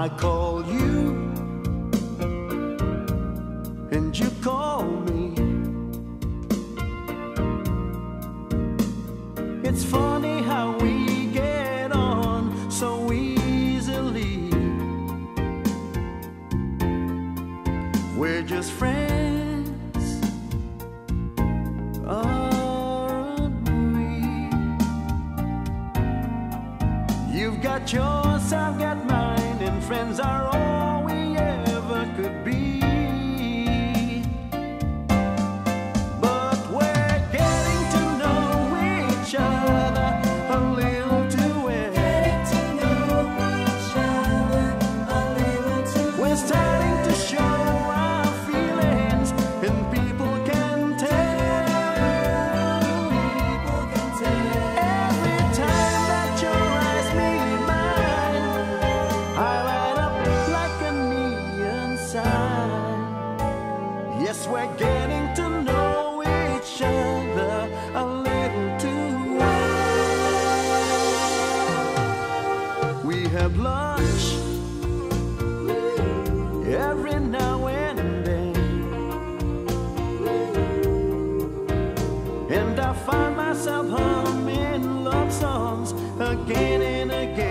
I call you and you call me. It's funny how we get on so easily. We're just friends, aren't we? You've got yours, I've got friends are sign. Yes, we're getting to know each other a little too well. We have lunch every now and then. And I find myself humming love songs again and again.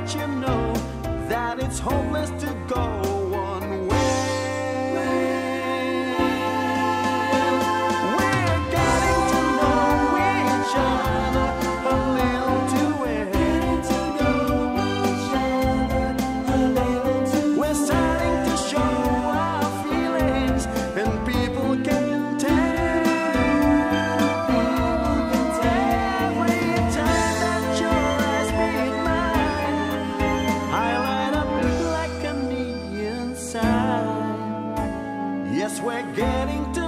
That you know that it's hopeless to go Yes, we're getting to